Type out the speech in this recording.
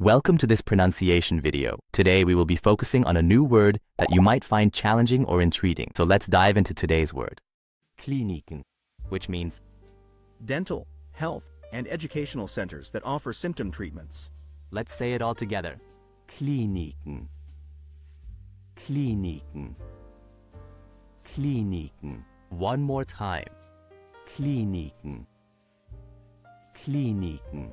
Welcome to this pronunciation video. Today we will be focusing on a new word that you might find challenging or intriguing. So let's dive into today's word. Kliniken, which means dental, health, and educational centers that offer symptom treatments. Let's say it all together. Kliniken. Kliniken. Kliniken. One more time. Kliniken. Kliniken.